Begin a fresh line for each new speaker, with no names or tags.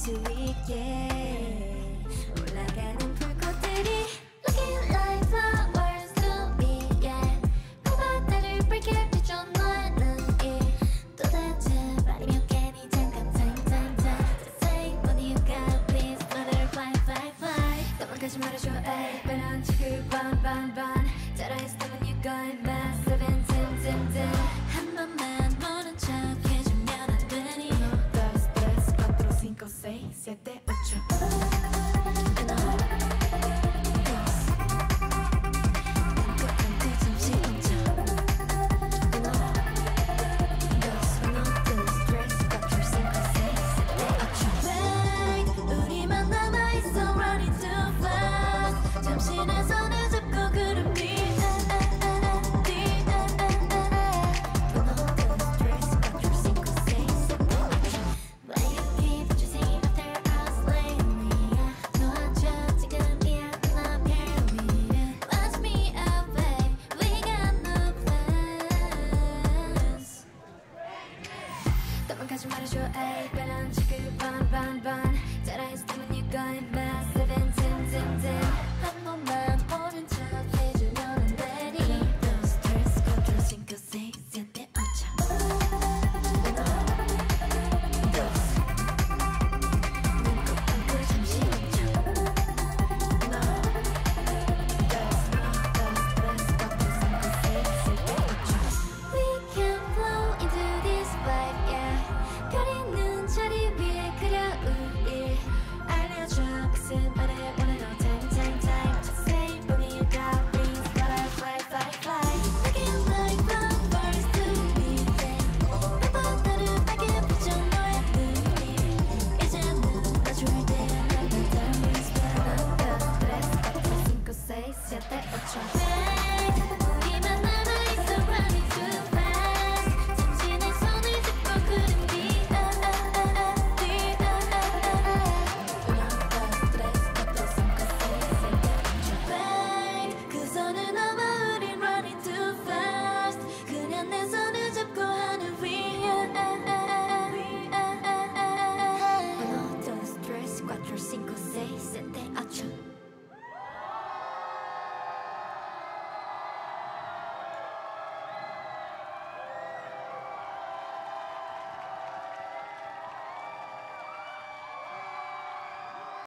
수 있게 올라가는 불꽃들이 Looking like flowers to me yeah 바다를 밝게 비춰 너의 눈이 도대체 말이 몇 개니 잠깐 time time time Say what you got please let it fly fly fly 도망가지 말아줘 ay 빨간 지구 반반반 따라했을 때면 you going massive 도망가지 말아줘 ay 빨간 지구 반반